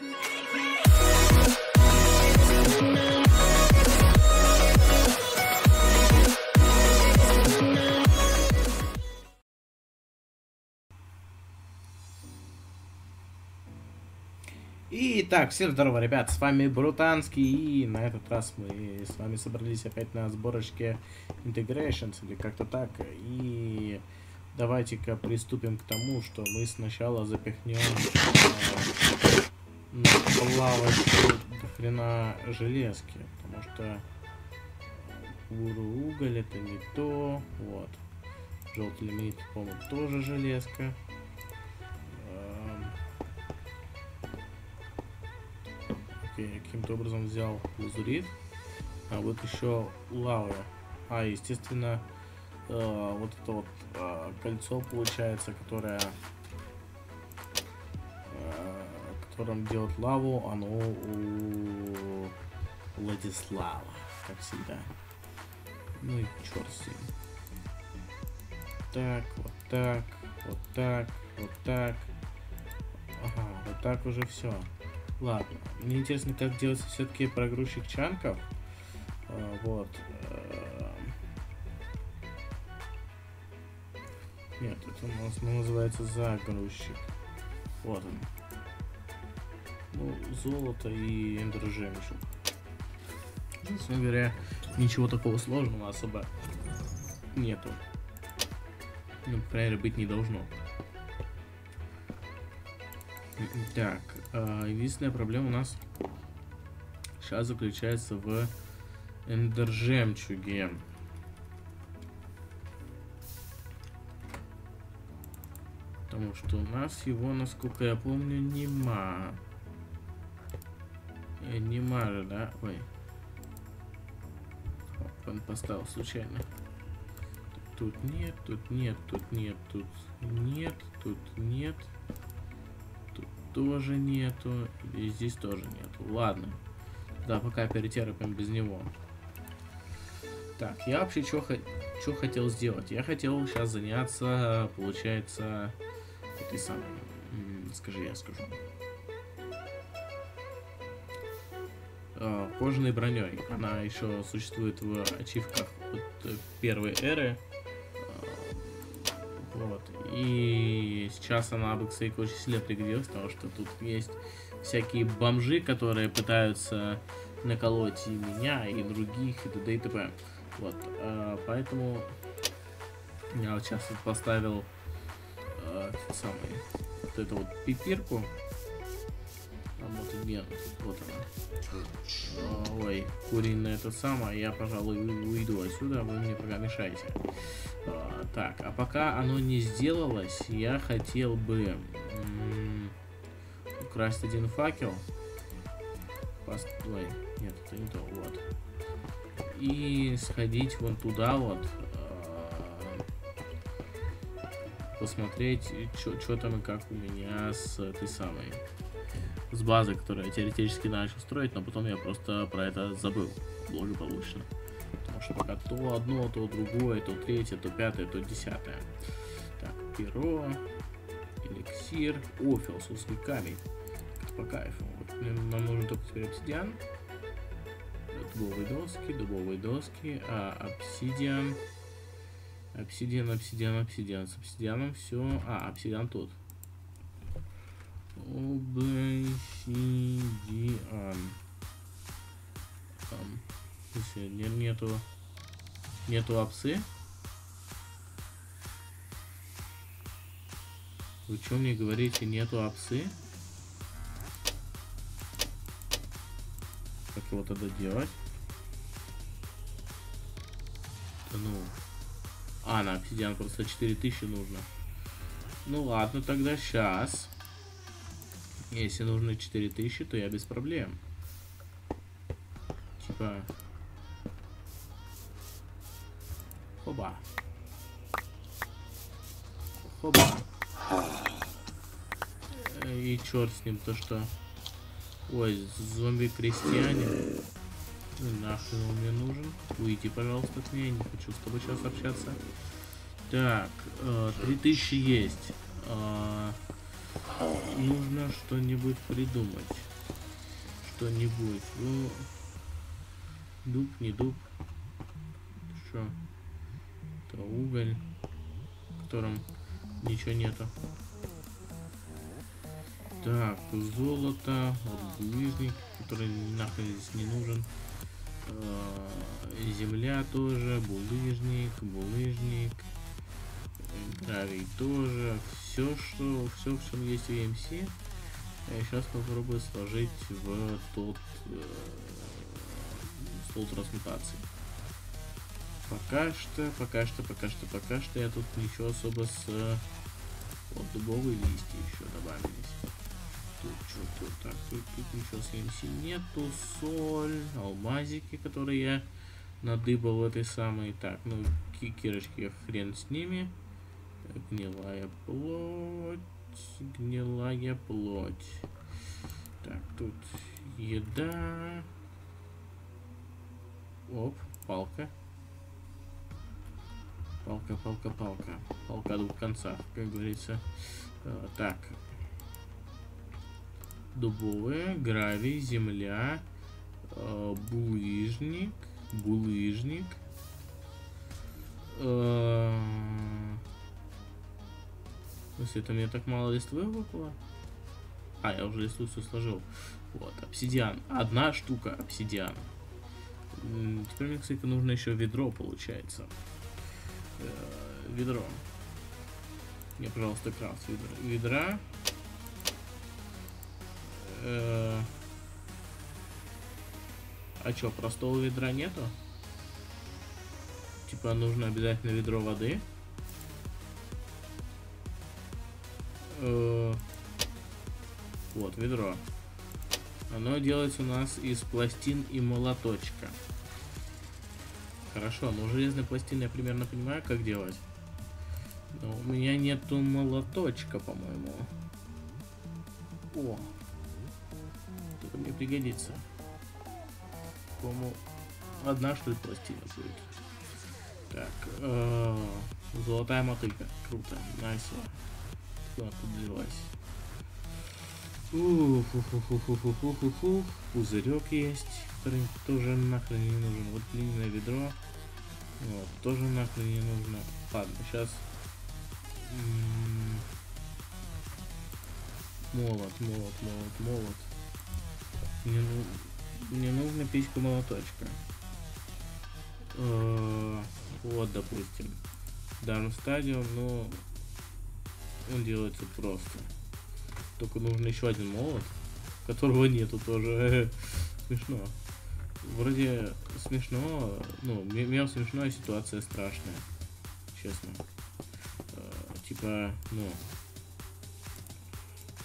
Итак, всем здорово, ребят, с вами Брутанский, и на этот раз мы с вами собрались опять на сборочке Integrations, или как-то так, и давайте-ка приступим к тому, что мы сначала запихнем э, на плавать до хрена железки, потому что уголь это не то, вот, желтый лимит, по-моему, тоже железка. я каким-то образом взял лазурит. А вот еще лава. А, естественно, э, вот это вот э, кольцо получается, которое которым делать лаву, оно у Владислава, как всегда. Ну и черт с ним. Так, вот так, вот так, вот так. Ага, вот так уже все. Ладно. Мне интересно, как делается все-таки прогрузчик чанков. А, вот. Э, нет, это у нас называется загрузчик. Вот он. Золото и эндержемчуг. Собственно говоря, ничего такого сложного особо нету. Ну, по крайней мере, быть не должно. Так, э, единственная проблема у нас сейчас заключается в эндержемчуге. Потому что у нас его, насколько я помню, нема. Э, нема же, да? Ой. Он поставил случайно. Тут нет, тут нет, тут нет, тут нет, тут нет тоже нету. И здесь тоже нету. Ладно. Да, пока перетерпим без него. Так, я вообще что хотел сделать? Я хотел сейчас заняться, получается, этой самой, скажи, я скажу. А, кожаной броней. Она еще существует в ачивках от первой эры. Вот. И сейчас она бы, кстати, очень сильно пригодилась, потому что тут есть всякие бомжи, которые пытаются наколоть и меня, и других, и т.д. и т.п. Вот. А, поэтому я вот сейчас вот поставил а, самый, вот эту вот пипирку. Работает ген. Вот она. Ой, куриная это самое. Я, пожалуй, уйду отсюда, вы мне пока мешаете. А, так, а пока оно не сделалось, я хотел бы украсть один факел. Ой, нет, это не то, вот. И сходить вон туда вот. А, посмотреть, что там и как у меня с этой самой с базы, которую я теоретически начал строить, но потом я просто про это забыл благополучно. Потому что пока то одно, то другое, то третье, то пятое, то десятое. Так, перо, эликсир, о, философский камень. По кайфу. Вот, нам нужен только теперь обсидиан. Дубовые доски, дубовые доски, а обсидиан. Обсидиан, обсидиан, обсидиан. С обсидианом все. А, обсидиан тут. Обсидиан. Там. Если нету... Нету апсы. Вы что мне говорите, нету апсы? Как его тогда делать? Да ну. А, на обсидиан просто 4000 нужно. Ну ладно, тогда сейчас. Если нужно 4000, то я без проблем. Типа... Хоба. Хоба. И черт с ним, то что... Ой, зомби-крестьянин. Нахрен он мне нужен. Уйди, пожалуйста, от меня. Я не хочу с тобой сейчас общаться. Так, э, 3000 есть. Э, нужно что-нибудь придумать. что-нибудь. Ну, дуб, не дуб. Что? Это уголь, в котором ничего нету. Так, золото, вот булыжник, который нахрен здесь не нужен. Э, земля тоже, булыжник, булыжник, гравий тоже. Все, что, все, в чем есть в EMC, я сейчас попробую сложить в тот э, стол трансмутации. Пока что, пока что, пока что, пока что я тут ничего особо с... Вот дубовые листья еще добавились. Тут что-то так, тут, тут ничего с EMC нету. Соль, алмазики, которые я надыбал в этой самой. Так, ну, кирочки хрен с ними. Гнилая плоть, гнилая плоть. Так, тут еда. Оп, палка. Палка, палка, палка. Палка двух концах, как говорится. А, так. Дубовая, гравий, земля, э, булыжник, булыжник. Э, если это мне так мало листвы выпало? А, я уже листву все сложил. Вот, обсидиан. Одна штука обсидиана. Теперь мне, кстати, нужно еще ведро, получается. Э, ведро. Мне, пожалуйста, крафт ведра. ведра. Э, а чё, простого ведра нету? Типа нужно обязательно ведро воды. Э, вот, ведро. Оно делается у нас из пластин и молоточка. Хорошо, но железные пластины я примерно понимаю, как делать. Но у меня нету молоточка, по-моему. О! Это мне пригодится. По-моему, одна что ли пластина будет. Так, э -э золотая мотыка. Круто, найс. Куда тут взялась? Пузырек есть, который тоже нахрен не нужен. Вот длинное ведро. Вот, тоже нахрен не нужно. Ладно, сейчас... Молот, молот, молот, молот. Ну... Мне нужно писька молоточка. Э, вот, допустим. Дан стадиум, но он делается просто. Только нужно еще один молот, которого нету тоже. Смешно. Вроде смешно, ну, мел смешно, а ситуация страшная. Честно. Э, типа, ну,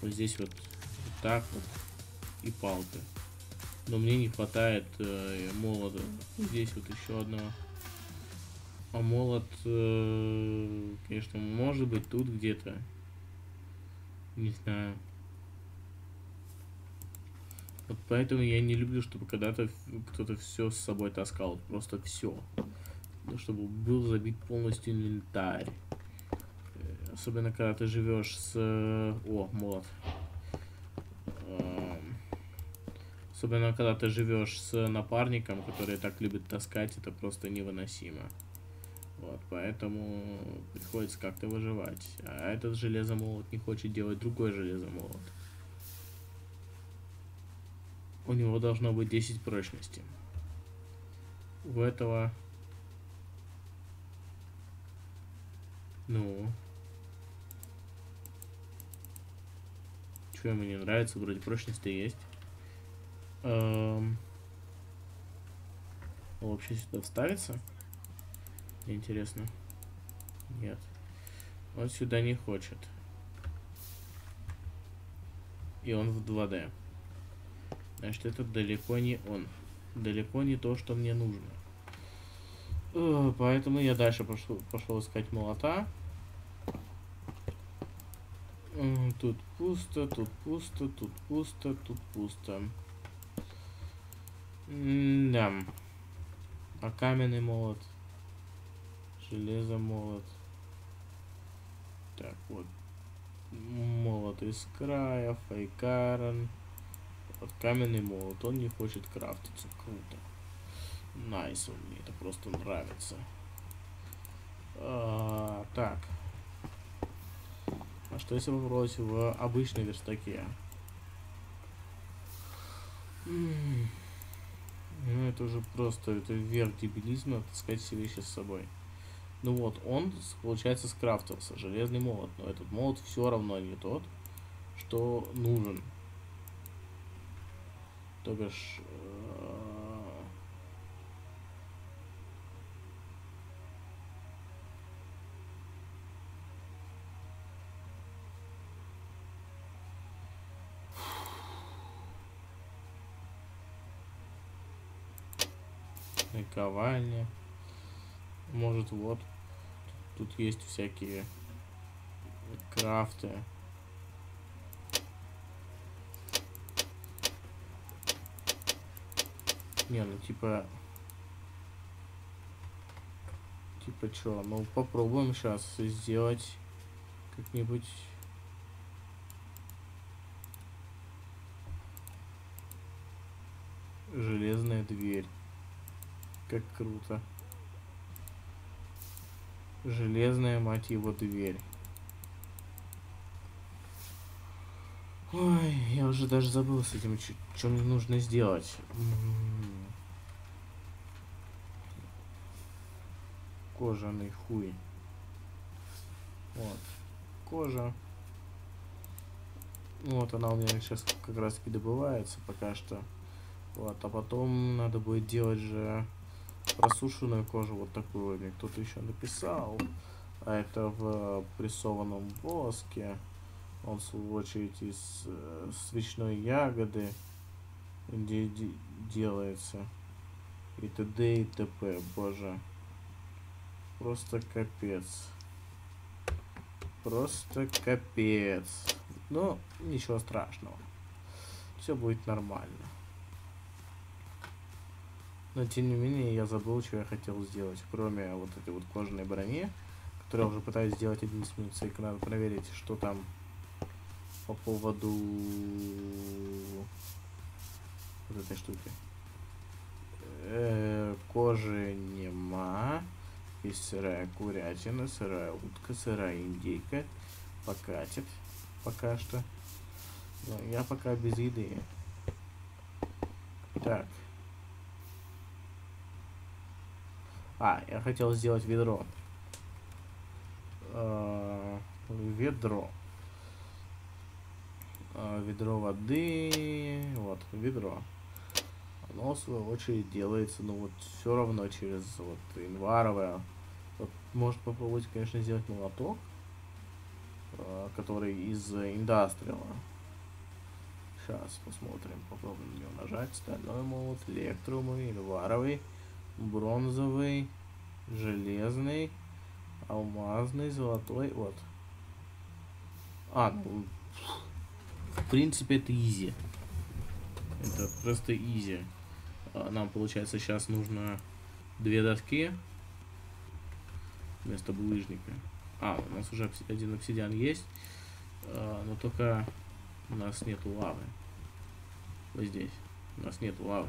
вот здесь вот, вот так вот и палка. Но мне не хватает э, молота. Здесь вот еще одного. А молот, э, конечно, может быть тут где-то. Не знаю. Вот поэтому я не люблю, чтобы когда-то кто-то все с собой таскал. Просто все. Чтобы был забит полностью инвентарь. Э, особенно, когда ты живешь с... О, молот. Особенно, когда ты живешь с напарником, который так любит таскать, это просто невыносимо. Вот, поэтому приходится как-то выживать. А этот железомолот не хочет делать другой железомолот. У него должно быть 10 прочности. У этого... Ну... Что ему не нравится? Вроде прочность-то есть. Эм... Вообще сюда вставится? Интересно. Нет. Он сюда не хочет. И он в 2D. Значит, это далеко не он. Далеко не то, что мне нужно. Поэтому я дальше пошел, пошел искать молота. Тут пусто, тут пусто, тут пусто, тут пусто. М да. А каменный молот? Железо молот. Так, вот. Молот из края, файкарен. Вот каменный молот, он не хочет крафтиться. Круто. Найс, nice, мне это просто нравится. А, так. А что если попробовать в обычной верстаке? Ну, это уже просто, это верх дебилизма, таскать все вещи с собой. Ну вот, он, получается, скрафтился, железный молот. Но этот молот все равно не тот, что нужен. То бишь... Э, ковальня. Может вот тут есть всякие крафты. Не, ну типа... Типа чё, ну попробуем сейчас сделать как-нибудь... Железная дверь. Как круто. Железная, мать его, дверь. Ой, я уже даже забыл с этим, что мне нужно сделать. Кожаный хуй. Вот. Кожа. Вот она у меня сейчас как раз таки добывается пока что. Вот, а потом надо будет делать же просушенную кожу вот такую мне кто-то еще написал. А это в прессованном воске. Он в свою очередь из э, свечной ягоды где делается. И т.д. и т.п. Боже. Просто капец. Просто капец. Но ничего страшного. Все будет нормально. Но тем не менее я забыл, что я хотел сделать. Кроме вот этой вот кожаной брони, которую я уже пытаюсь сделать 11 минут цикл. Надо проверить, что там по поводу вот этой штуки. Э -э кожи нема. Есть сырая курятина, сырая утка, сырая индейка. Покатит пока что. Но я пока без еды. Так. А, я хотел сделать ведро. Э, ведро. Э, ведро воды. Вот, ведро. Оно, в свою очередь, делается, ну вот, все равно через вот инваровое. Вот, может попробовать, конечно, сделать молоток, э, который из индастриала. Сейчас посмотрим, попробуем его нажать. Стальной молот, электрумовый, инваровый бронзовый, железный, алмазный, золотой, вот. А, в принципе, это изи. Это просто изи. А, нам, получается, сейчас нужно две доски вместо булыжника. А, у нас уже один обсидиан есть, а, но только у нас нету лавы. Вот здесь. У нас нет лавы.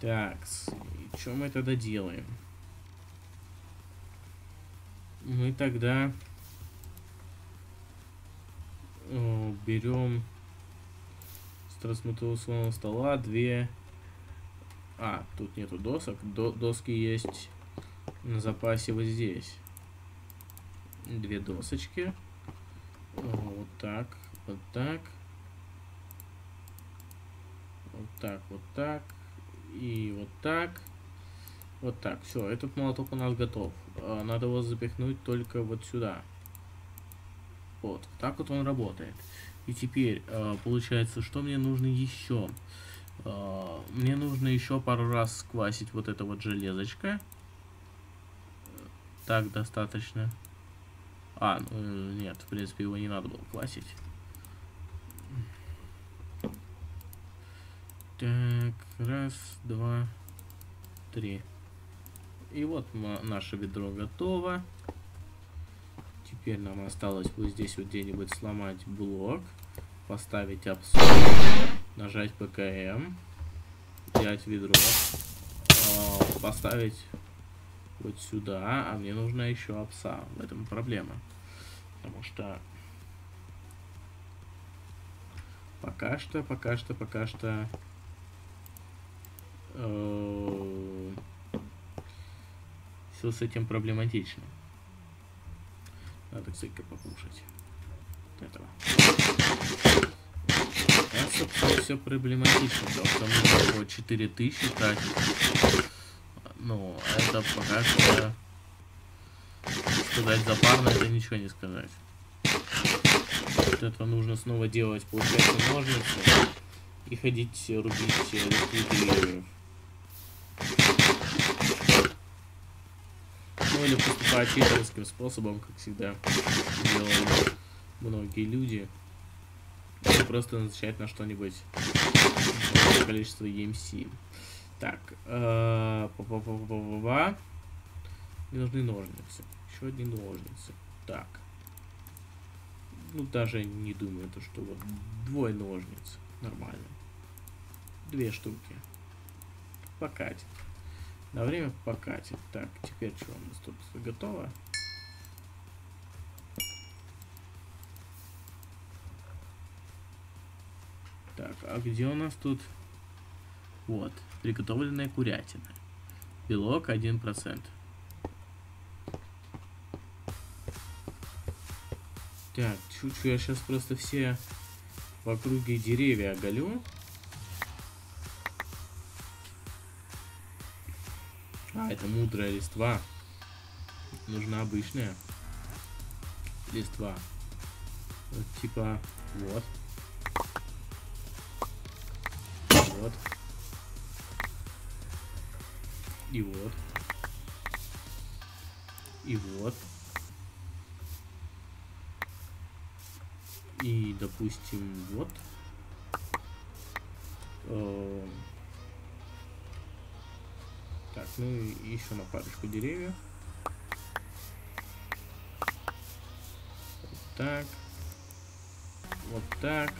Так, и что мы тогда делаем? Мы тогда берем с трансмутационного стола две... А, тут нету досок. До доски есть на запасе вот здесь. Две досочки. Вот так, вот так. Вот так, вот так. И вот так. Вот так. Все, этот молоток у нас готов. А, надо его запихнуть только вот сюда. Вот. Так вот он работает. И теперь, а, получается, что мне нужно еще? А, мне нужно еще пару раз сквасить вот это вот железочко. Так, достаточно. А, ну, нет, в принципе, его не надо было квасить. Так, раз, два, три. И вот наше ведро готово. Теперь нам осталось вот здесь вот где-нибудь сломать блок, поставить обсу, нажать ПКМ, взять ведро, а, поставить вот сюда, а мне нужна еще опса. В этом проблема. Потому что пока что, пока что, пока что все с этим проблематично. Надо, кстати, покушать. Этого. Это, собственно, все проблематично, потому что нужно по 4000 тратить. Ну, это пока что сказать запарно, это ничего не сказать. Вот это нужно снова делать, получается, ножницы и ходить рубить листвы или поступать читерским способом, как всегда делают многие люди. Или просто назначать на что-нибудь количество EMC. Так, э, мне нужны ножницы. Еще одни ножницы. Так. Ну, даже не думаю, то что вот двое ножниц. Нормально. Две штуки. Покатит. На время покатит. Так, теперь что у нас тут готово? Так, а где у нас тут? Вот, приготовленная курятина. Белок 1%. Так, чуть-чуть я сейчас просто все в округе деревья оголю. А, это мудрая листва. Нужна обычная листва. Вот, типа, вот. Вот. И вот. И вот. И, допустим, вот. Э, ну и еще на парочку деревьев. Вот так. Вот так.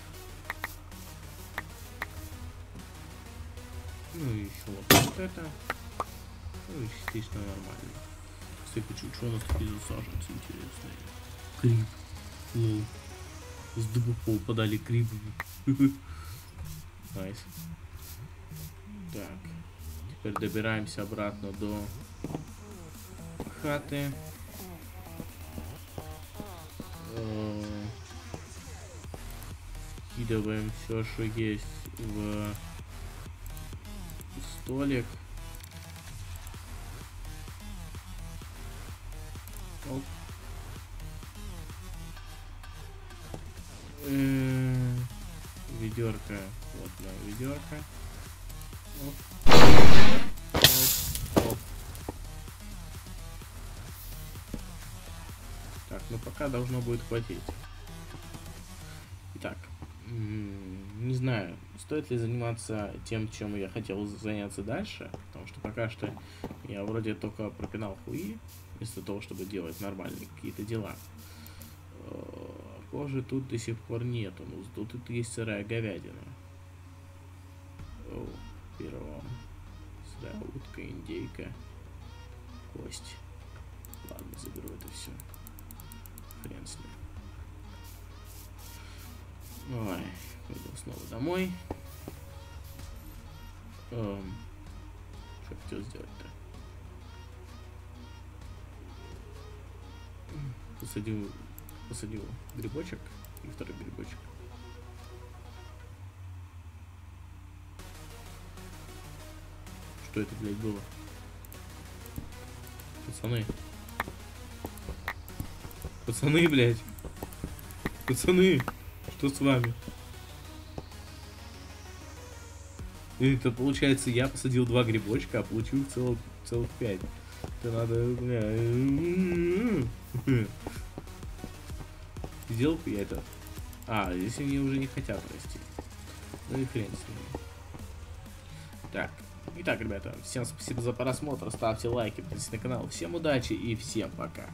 Ну и еще вот, вот это. Ну и частично нормально. Кстати, что, у нас такие засаженцы интересные? Крип. Ну, с дуба подали крип. Найс. Так. Теперь добираемся обратно до хаты. Э, кидываем все, что есть в столик. Оп. Э, ведерко. Вот моя ведерко. Оп. Ну пока должно будет хватить. Итак, не знаю, стоит ли заниматься тем, чем я хотел заняться дальше, потому что пока что я вроде только пропинал хуи, вместо того, чтобы делать нормальные какие-то дела. Кожи э, тут до сих пор нету, но тут, тут есть сырая говядина. Первого. Сырая утка, индейка, кость. Ладно, заберу это все. Хрен с ним. Ой, пойду снова домой. Эм, что хотел сделать-то? Посадил, посадил грибочек и второй грибочек. Что это, блядь, было? Пацаны. Пацаны, блядь. Пацаны. Что с вами? Это получается, я посадил два грибочка, а получил целых, целых пять. Это надо... Сделал-ка я это. А, здесь они уже не хотят расти. Ну и хрен с ними. Так. Итак, ребята, всем спасибо за просмотр. Ставьте лайки, подписывайтесь на канал. Всем удачи и всем пока.